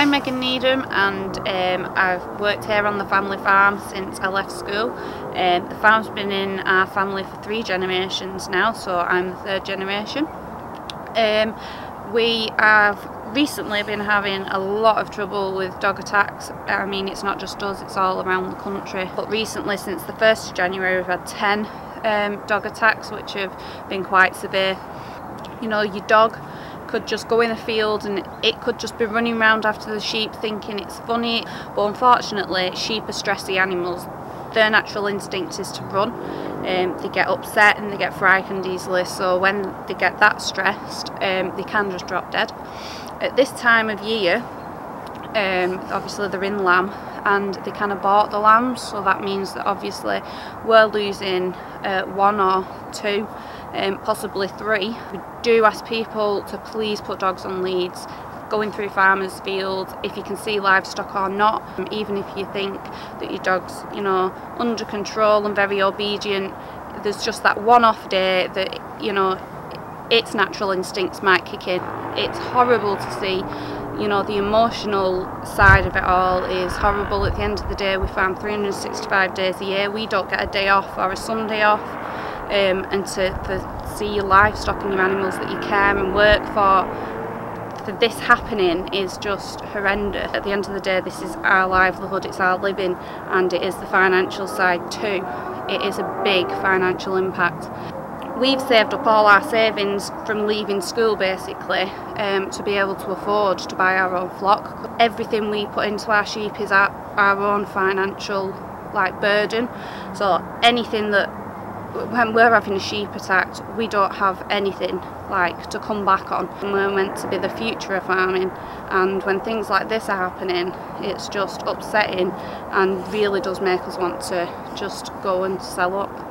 I'm Megan Needham and um, I've worked here on the family farm since I left school. Um, the farm's been in our family for three generations now, so I'm the third generation. Um, we have recently been having a lot of trouble with dog attacks. I mean, it's not just us, it's all around the country. But recently, since the 1st of January, we've had 10 um, dog attacks, which have been quite severe. You know, your dog could just go in a field and it could just be running around after the sheep thinking it's funny but unfortunately sheep are stressy animals. Their natural instinct is to run. Um, they get upset and they get frightened easily so when they get that stressed um, they can just drop dead. At this time of year um, obviously they're in lamb and they kind of bought the lambs so that means that obviously we're losing uh, one or two um, possibly three. We do ask people to please put dogs on leads going through farmers fields if you can see livestock or not. Even if you think that your dog's you know under control and very obedient there's just that one-off day that you know its natural instincts might kick in. It's horrible to see you know the emotional side of it all is horrible. At the end of the day we farm 365 days a year. We don't get a day off or a Sunday off um, and to for, see your livestock and your animals that you care and work for for this happening is just horrendous. At the end of the day this is our livelihood, it's our living and it is the financial side too. It is a big financial impact. We've saved up all our savings from leaving school basically um, to be able to afford to buy our own flock. Everything we put into our sheep is our, our own financial like burden so anything that when we're having a sheep attacked, we don't have anything like to come back on. We're meant to be the future of farming, and when things like this are happening, it's just upsetting and really does make us want to just go and sell up.